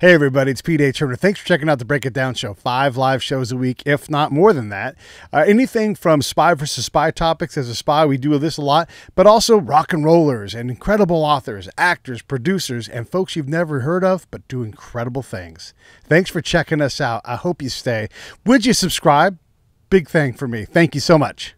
Hey, everybody, it's Pete A. Turner. Thanks for checking out the Break It Down show. Five live shows a week, if not more than that. Uh, anything from spy versus spy topics. As a spy, we do this a lot, but also rock and rollers and incredible authors, actors, producers, and folks you've never heard of, but do incredible things. Thanks for checking us out. I hope you stay. Would you subscribe? Big thing for me. Thank you so much.